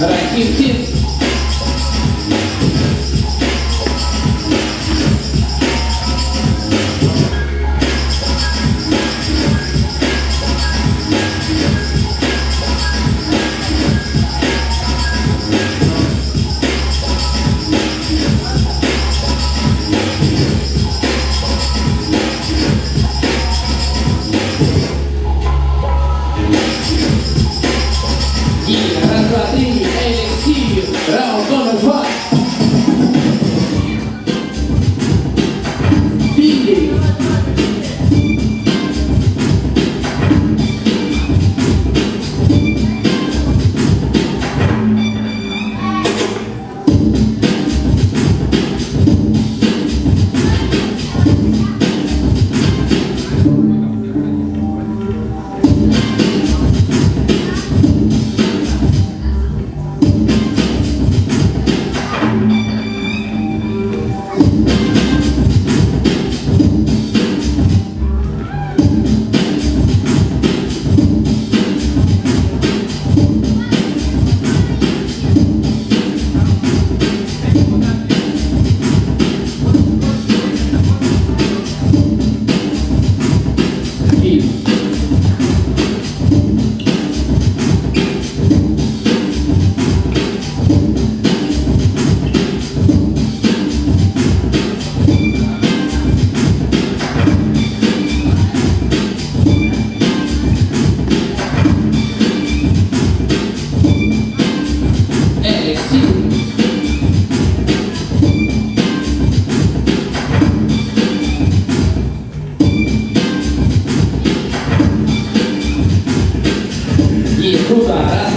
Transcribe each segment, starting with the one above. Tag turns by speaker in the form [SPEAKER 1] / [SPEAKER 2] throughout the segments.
[SPEAKER 1] Rakim Kim 出转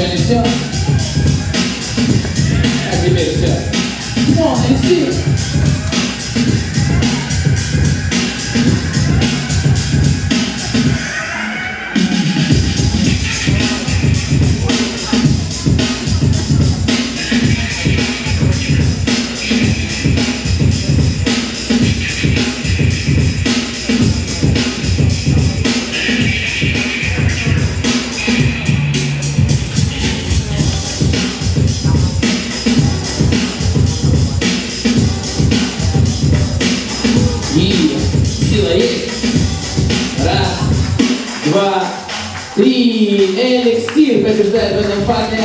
[SPEAKER 1] Ready, sir? Activate, sir. Come on, let's do it. Есть. Раз, два, три. Эликсир побеждает в этом парне.